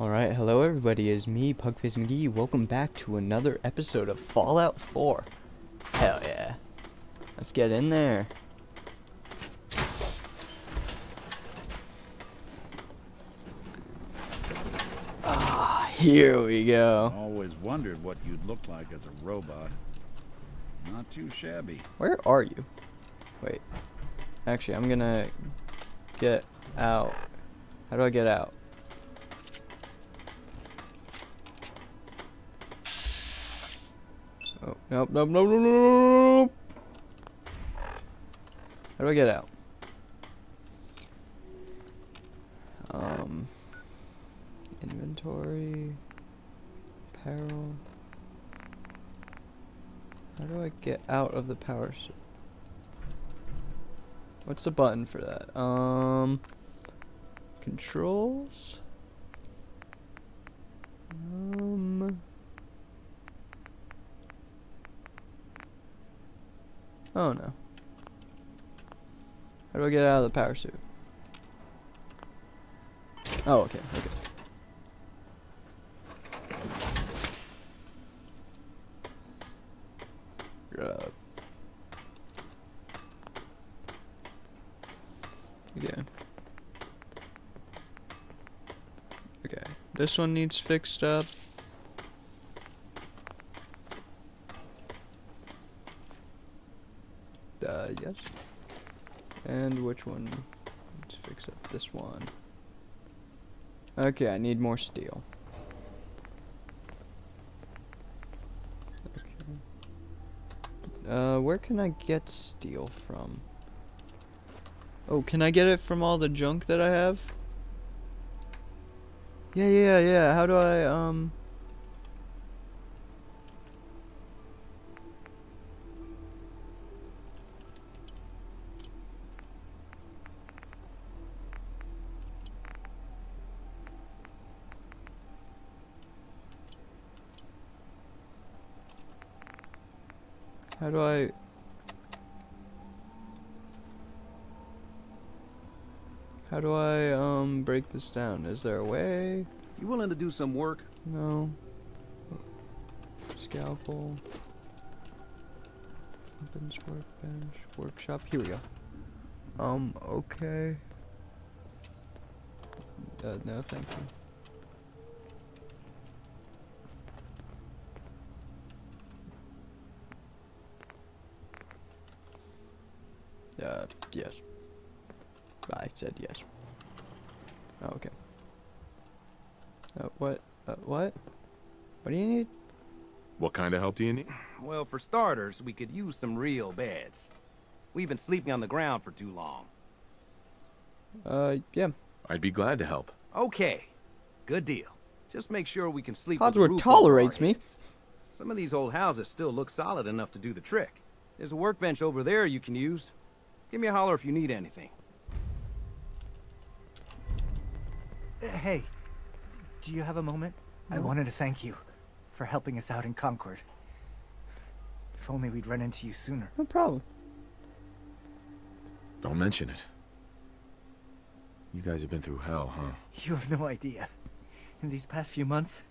Alright, hello everybody, it's me, Pugface McGee. Welcome back to another episode of Fallout 4. Hell yeah. Let's get in there. Ah, here we go. Always wondered what you'd look like as a robot. Not too shabby. Where are you? Wait. Actually, I'm gonna get out. How do I get out? Nope, nope, nope, nope, nope. How do I get out? Um, inventory, apparel. How do I get out of the power? What's the button for that? Um, controls. Um. Oh no. How do I get out of the power suit? Oh, okay, okay. Uh, yeah. Okay. This one needs fixed up. Uh, yes. And which one? Let's fix up this one. Okay, I need more steel. Okay. Uh, where can I get steel from? Oh, can I get it from all the junk that I have? Yeah, yeah, yeah. How do I, um... How do I... How do I, um, break this down? Is there a way? You willing to do some work? No. Scalpel. Weapons, workbench, workshop. Here we go. Um, okay. Uh, no, thank you. Uh, yes. I said yes. Oh, okay. Uh, what? Uh, what? What do you need? What kind of help do you need? Well, for starters, we could use some real beds. We've been sleeping on the ground for too long. Uh, yeah. I'd be glad to help. Okay, good deal. Just make sure we can sleep Codsworth with the roof over tolerates me. heads. Some of these old houses still look solid enough to do the trick. There's a workbench over there you can use. Give me a holler if you need anything. Uh, Hey, do you have a moment? I wanted to thank you for helping us out in Concord. If only we'd run into you sooner. No problem. Don't mention it. You guys have been through hell, huh? You have no idea. In these past few months,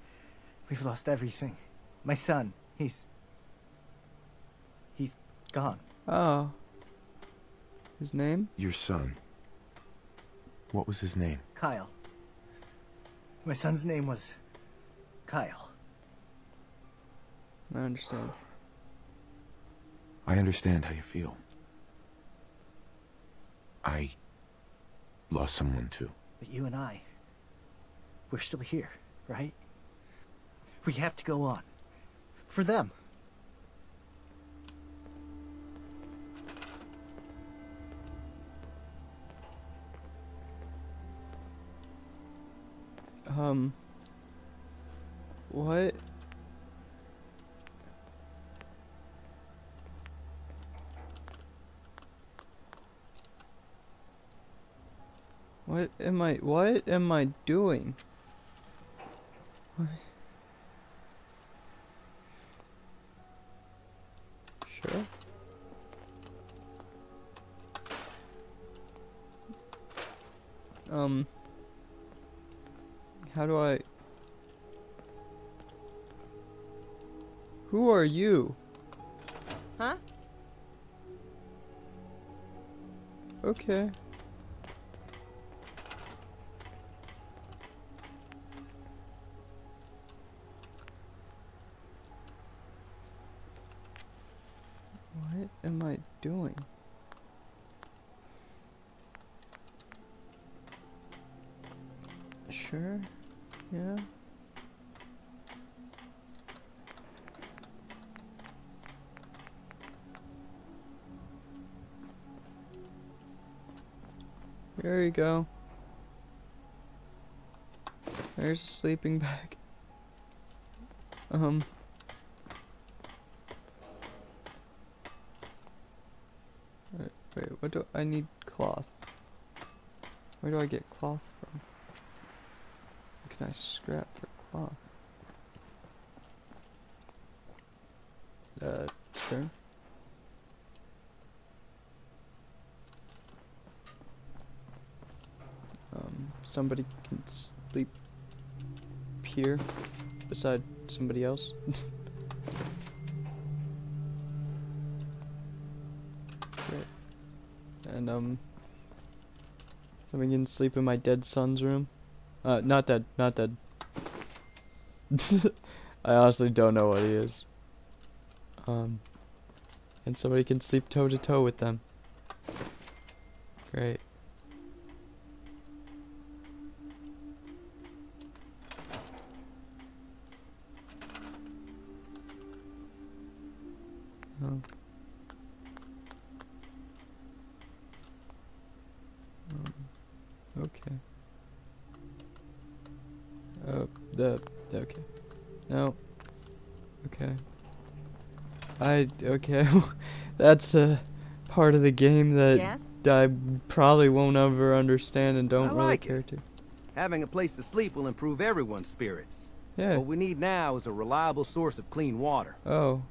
we've lost everything. My son, he's. He's gone. Oh. His name? Your son. What was his name? Kyle. My son's name was. Kyle. I understand. I understand how you feel. I lost someone too. But you and I. We're still here, right? We have to go on. For them. Um. What? What am I, what am I doing? What? How do I... Who are you? Huh? Okay. What am I doing? Sure. Yeah. There you go. There's a sleeping bag. Um. Wait, wait, what do I need cloth? Where do I get cloth from? What can I scrap for cloth? Uh, sure. Um, somebody can sleep here beside somebody else. And um, somebody can sleep in my dead son's room. Uh, not dead, not dead. I honestly don't know what he is. Um, and somebody can sleep toe to toe with them. Okay. That's a part of the game that Yes? I probably won't ever understand and don't I really like it. care to. Having a place to sleep will improve everyone's spirits. Yeah. What we need now is a reliable source of clean water. Oh.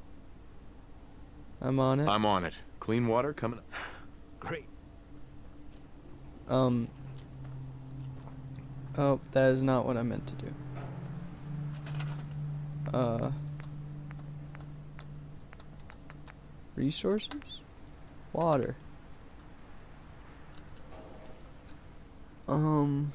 I'm on it. I'm on it. Clean water coming. up. Great. Um. Oh, that is not what I meant to do. Uh. Resources? Water. Um.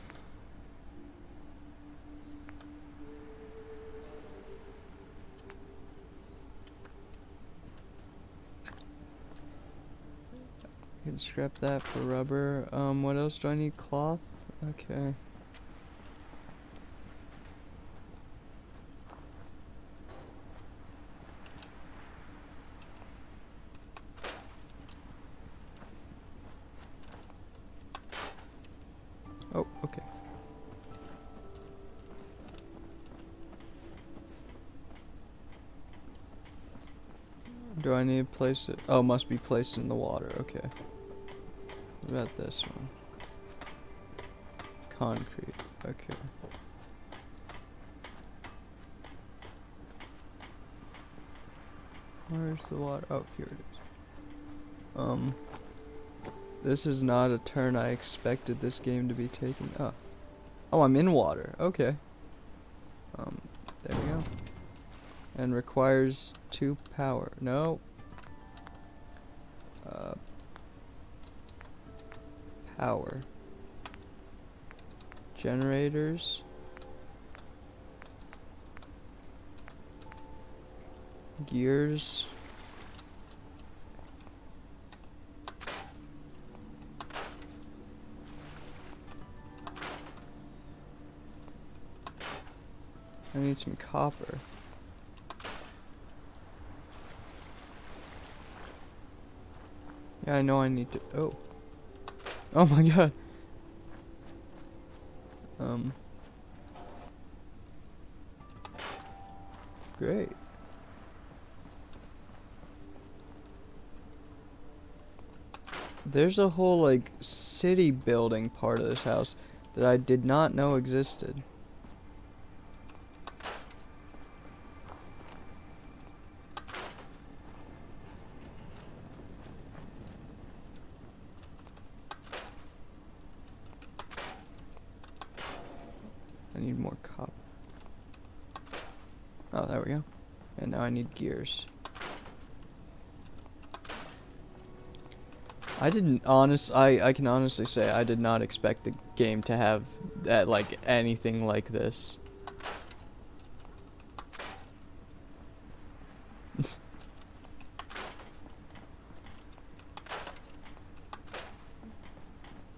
Can scrap that for rubber. Um, what else do I need? Cloth? Okay. Place it? Oh, must be placed in the water. Okay. What about this one? Concrete. Okay. Where's the water? Oh, here it is. Um. This is not a turn I expected this game to be taking. Oh. Oh, I'm in water. Okay. Um, there we go. And requires two power. No. Uh, power. Generators. Gears. I need some copper. Yeah, I know I need to. Oh. Oh my god. Um. Great. There's a whole, like, city building part of this house that I did not know existed. More copper. Oh, there we go. And now I need gears. I didn't honest I I can honestly say I did not expect the game to have that like anything like this.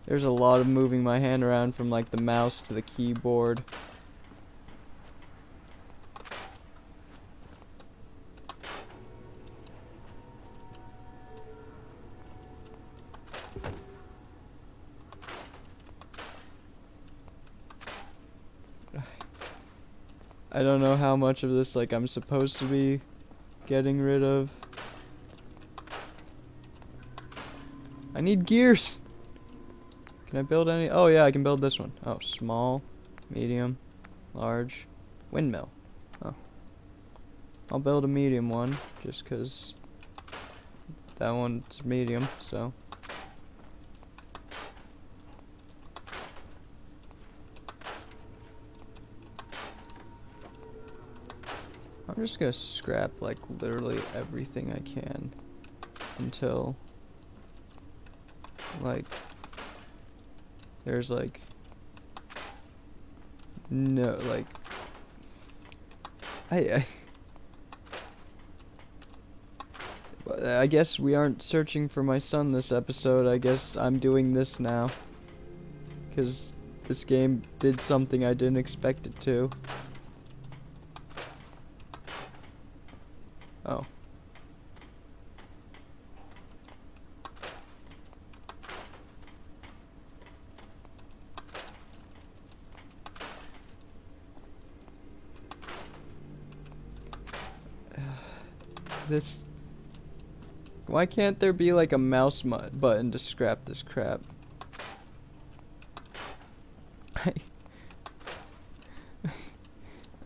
There's a lot of moving my hand around from like the mouse to the keyboard. I don't know how much of this like I'm supposed to be getting rid of. I need gears. Can I build any? Oh yeah, I can build this one. Oh, small, medium, large, windmill. Oh. I'll build a medium one just cuz that one's medium, so I'm just gonna scrap like literally everything I can until like there's like no like I I I guess we aren't searching for my son this episode. I guess I'm doing this now. Because this game did something I didn't expect it to. Oh. This why can't there be like a mouse button to scrap this crap? I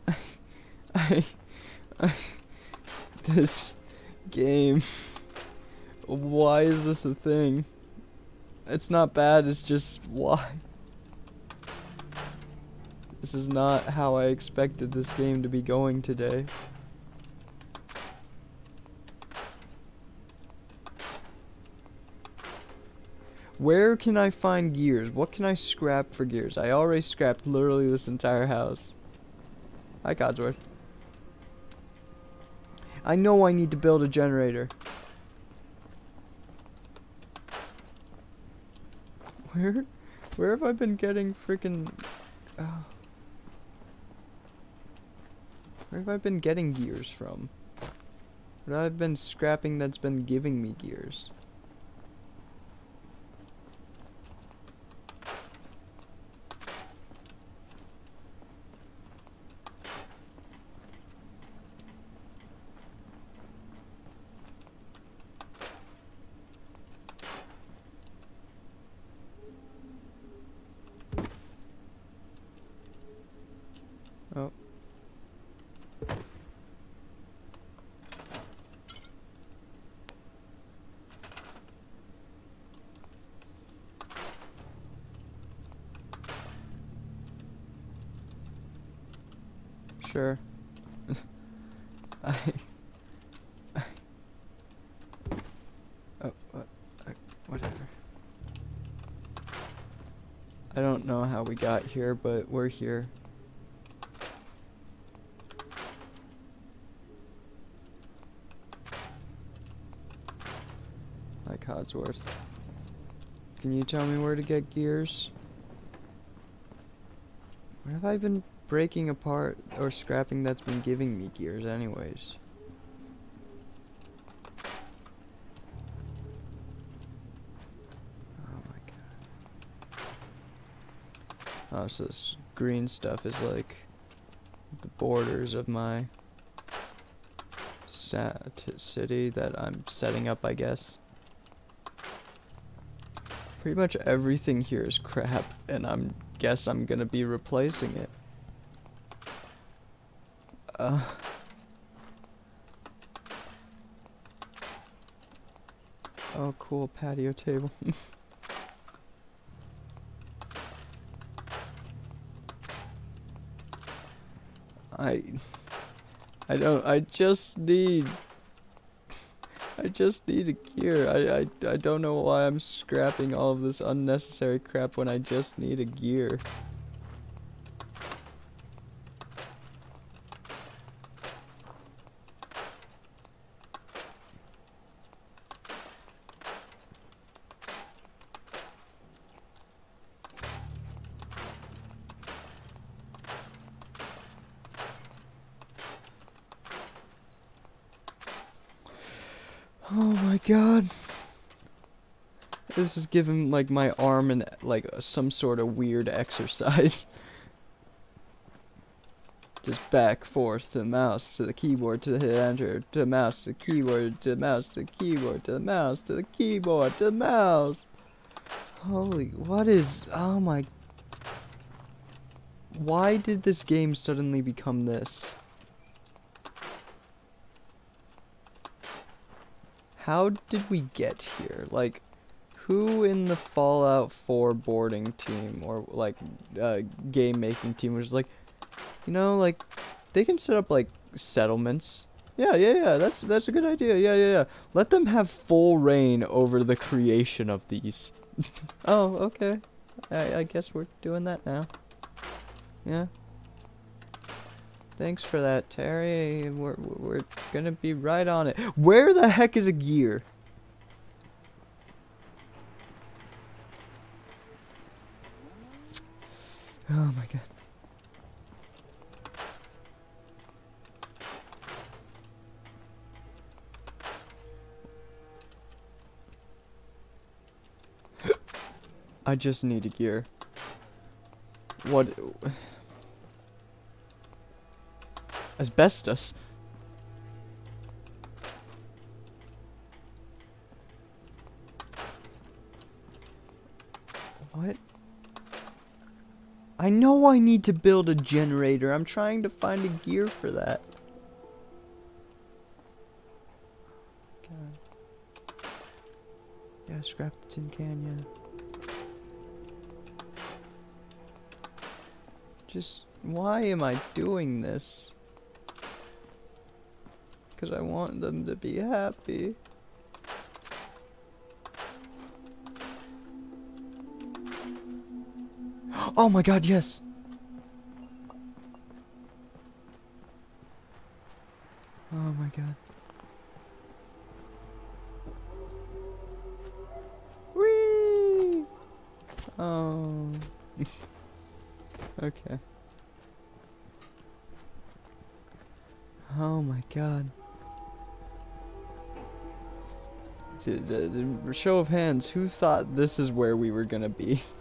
I I, I this game why is this a thing? It's not bad it's just why? This is not how I expected this game to be going today Where can I find gears? What can I scrap for gears? I already scrapped literally this entire house. Hi, Codsworth. I know I need to build a generator. Where? Where have I been getting freaking... Oh. Where have I been getting gears from? What have I been scrapping that's been giving me gears? Oh. Sure. I, I. Oh, what? I, whatever. I don't know how we got here, but we're here. Like Codsworth. Can you tell me where to get gears? What have I been breaking apart or scrapping that's been giving me gears anyways? Oh my god. Oh, so this green stuff is like the borders of my city that I'm setting up, I guess. Pretty much everything here is crap, and I'm guess I'm gonna be replacing it. Uh. Oh, cool patio table. I I don't. I just need. I just need a gear. I, I I don't know why I'm scrapping all of this unnecessary crap when I just need a gear. Oh my god. This is giving like my arm and like some sort of weird exercise. Just back, forth, to the mouse, to the keyboard, to the hit enter, to the mouse, to the keyboard, to the mouse, to the keyboard, to the mouse, to the keyboard, to the mouse. Holy, what is, oh my. Why did this game suddenly become this? How did we get here? Like, who in the Fallout 4 boarding team or like uh, game making team was like, you know, like they can set up like settlements. Yeah, yeah, yeah. That's that's a good idea. Yeah, yeah, yeah. Let them have full reign over the creation of these. oh, okay. I I guess we're doing that now. Yeah. Thanks for that, Terry. We're we're gonna be right on it. Where the heck is a gear? Oh my god. I just need a gear. What? Asbestos. What? I know I need to build a generator. I'm trying to find a gear for that. God. Yeah, scrap the tin can, yeah. Just, why am I doing this? Because I want them to be happy. Oh my god, yes! Oh my god. Whee! Oh. okay. Oh my god. Show of hands, who thought this is where we were gonna be?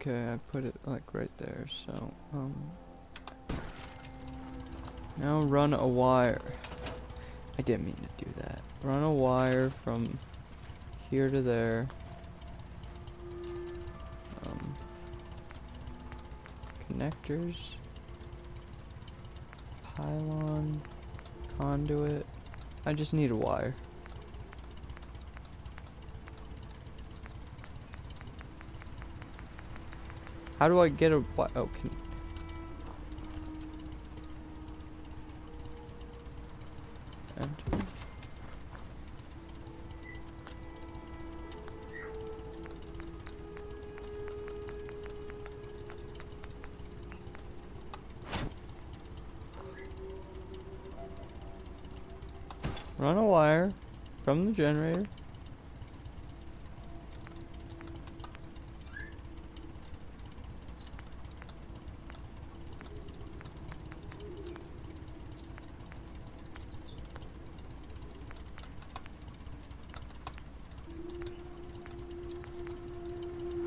Okay, I put it like right there. So, um. Now run a wire. I didn't mean to do that. Run a wire from here to there. Um, connectors. Pylon. Conduit. I just need a wire. How do I get a oh, can enter. Run a wire from the generator.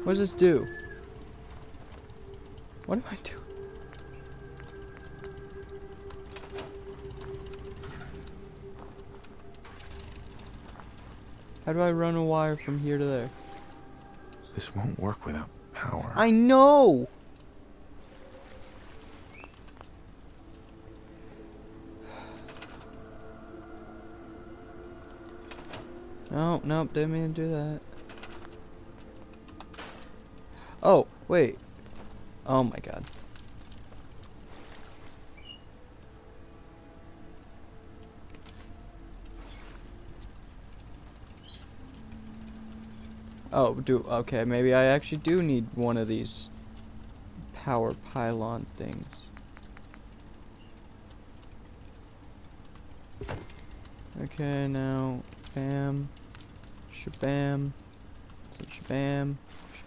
What does this do? What am I doing? How do I run a wire from here to there? This won't work without power. I know! No, nope, didn't mean to do that. Oh, wait. Oh my god. Oh, do okay, maybe I actually do need one of these power pylon things. Okay, now bam, shabam, shabam,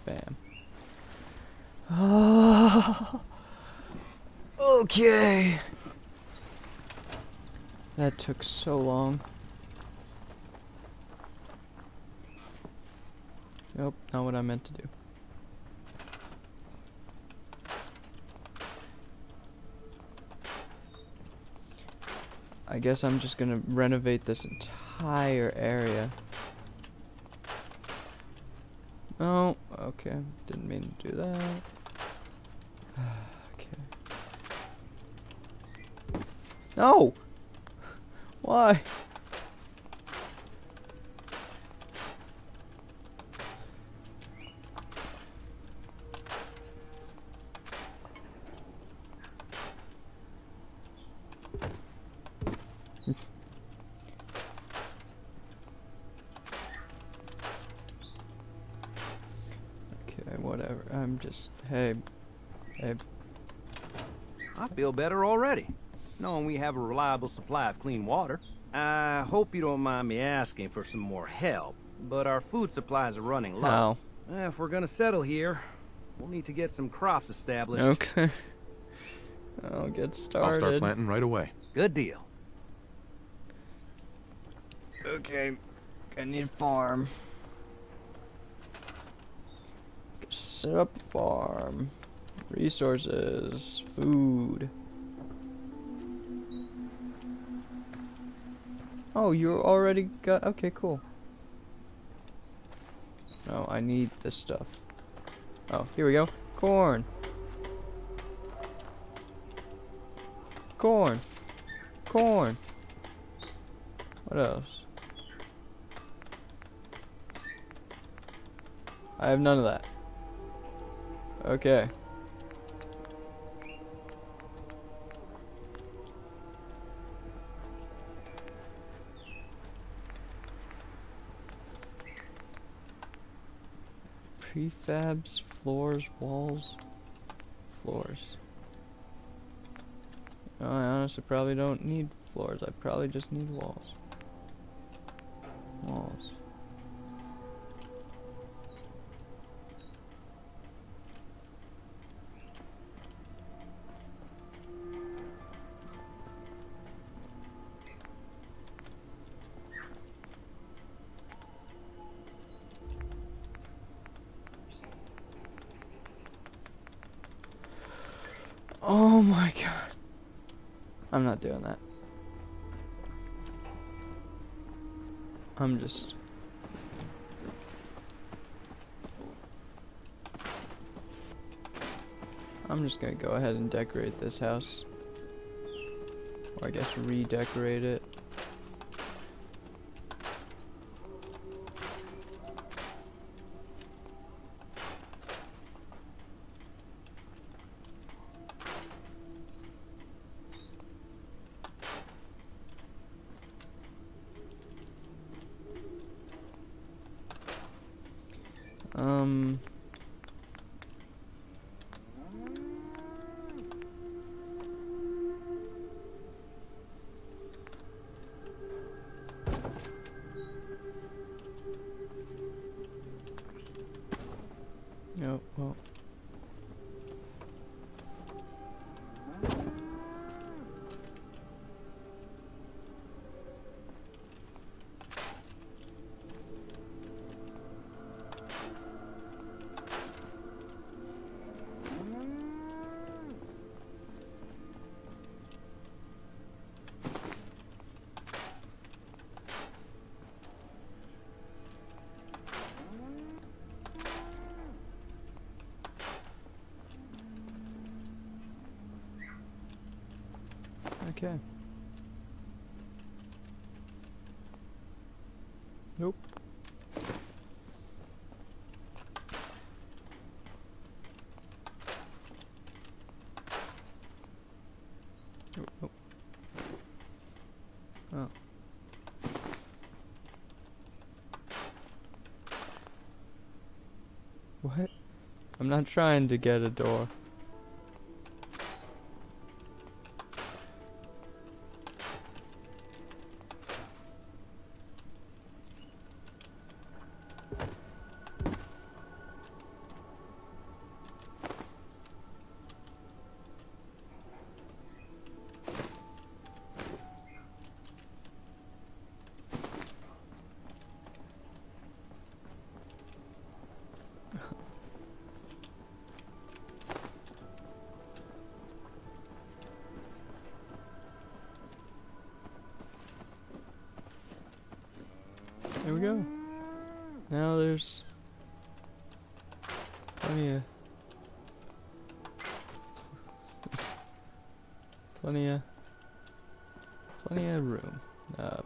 shabam. Ah, okay. That took so long. Nope, not what I meant to do. I guess I'm just gonna renovate this entire area. Oh, okay. Didn't mean to do that. okay. No! Why? Okay, whatever. I'm just, hey, hey, I feel better already, knowing we have a reliable supply of clean water. I hope you don't mind me asking for some more help, but our food supplies are running low. how? Eh, If we're gonna settle here, we'll need to get some crops established. Okay. I'll get started. I'll start planting right away. Good deal. Okay, I need a farm. Set up farm. Resources, food. Oh, you already got. Okay, cool. Oh, I need this stuff. Oh, here we go. Corn. Corn. Corn. What else? I have none of that. Okay. Prefabs, floors, walls, floors. I honestly probably don't need floors. I probably just need walls. Not doing that. I'm just. I'm just gonna go ahead and decorate this house. Or I guess redecorate it. Okay. Nope. Oh. What? I'm not trying to get a door. There we go. Now there's plenty of plenty of plenty of room. Uh,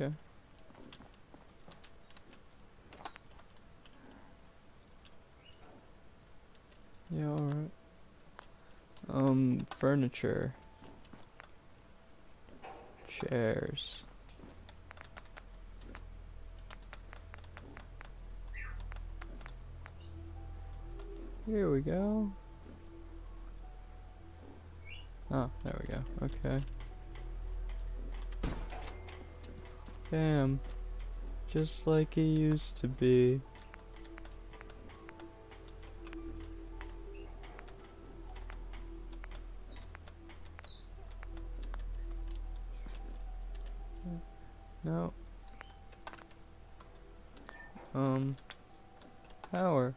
Okay. Yeah, alright. Um, furniture. Chairs. Here we go. Oh, there we go. Okay. Damn. Just like he used to be. No. Um. Power.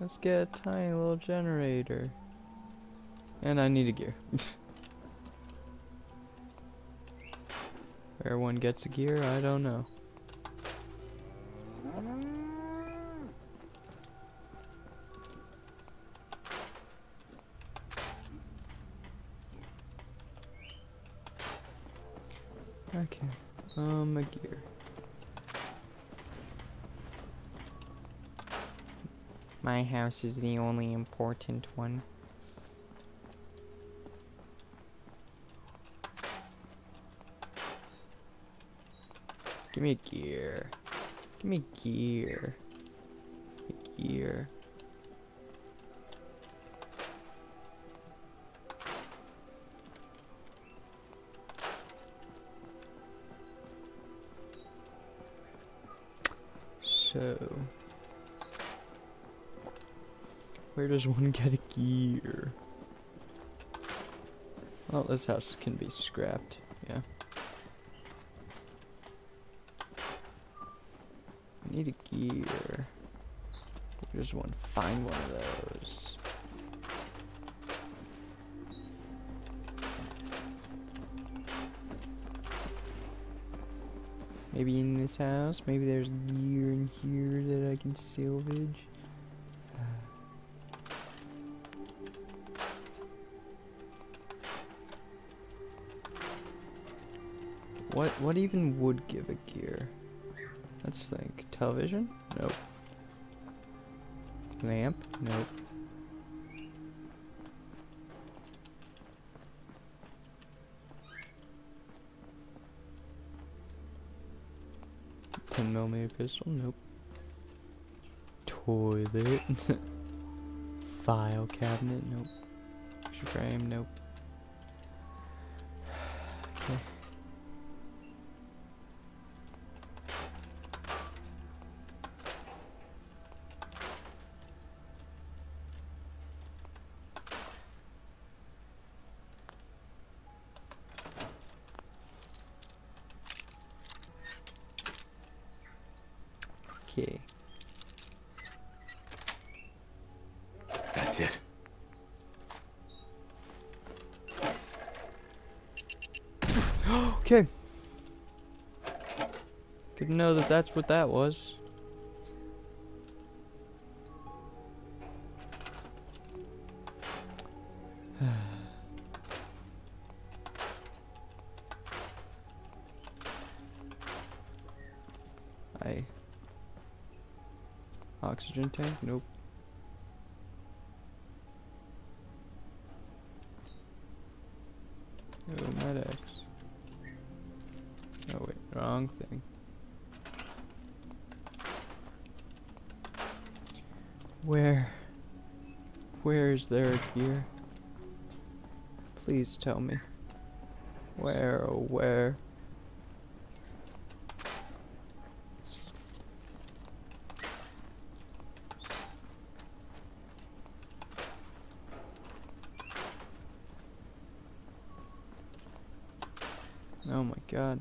Let's get a tiny little generator. And I need a gear. Where one gets a gear, I don't know. Okay, um, a gear. My house is the only important one. Give me gear. Give me gear. Give me gear. So, where does one get a gear? Well, this house can be scrapped. Yeah. Need a gear. Where does one find one of those? Maybe in this house? Maybe there's gear in here that I can salvage? What what even would give a gear? Let's think. Television? Nope. Lamp? Nope. Ten millimeter pistol? Nope. Toilet? File cabinet? Nope. Frame? Nope. That's what that was. I oxygen tank? Nope. Oh, medics. Oh wait, wrong thing. Where? Where gear? Please tell me. Where, oh where? Oh my god.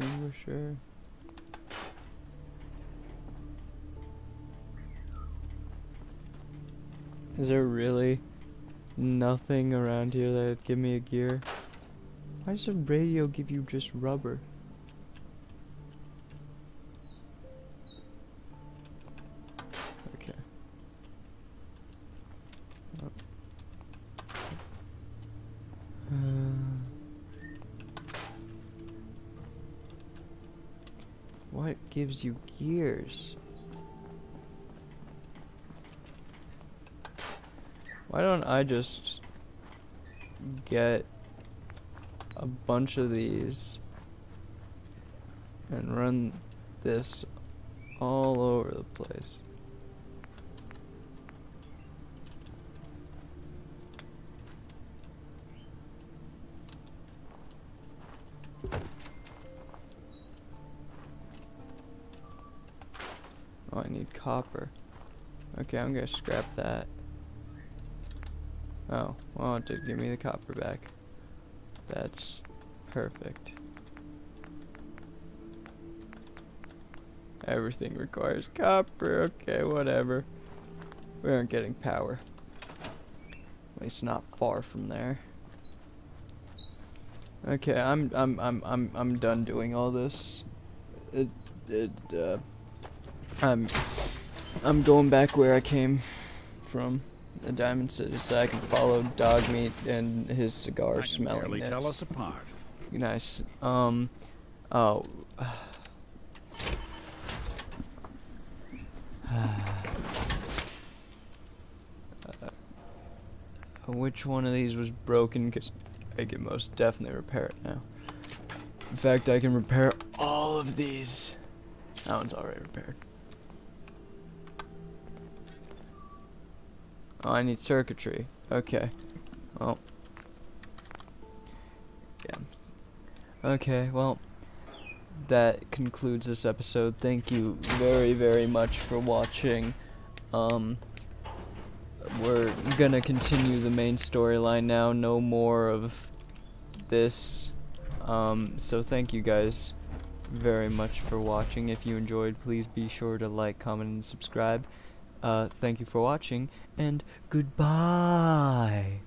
Extinguisher. Is there really nothing around here that give me a gear? Why does a radio give you just rubber? Gives you gears? Why don't I just get a bunch of these and run this copper. Okay, I'm gonna scrap that. Oh, well, it did give me the copper back. That's perfect. Everything requires copper. Okay, whatever. We aren't getting power. At least not far from there. Okay, I'm I'm I'm I'm I'm done doing all this. It it uh I'm I'm going back where I came from the Diamond City so I can follow Dogmeat and his cigar smelling tell us apart. Nice. Um. Oh. Uh, which one of these was broken? Cause I can most definitely repair it now. In fact, I can repair all of these. That one's already repaired. Oh, I need circuitry. Okay. Well. Yeah. Okay, well, that concludes this episode. Thank you very, very much for watching. Um, we're gonna continue the main storyline now. No more of this. Um, so thank you guys very much for watching. If you enjoyed, please be sure to like, comment, and subscribe. Uh, thank you for watching, and goodbye.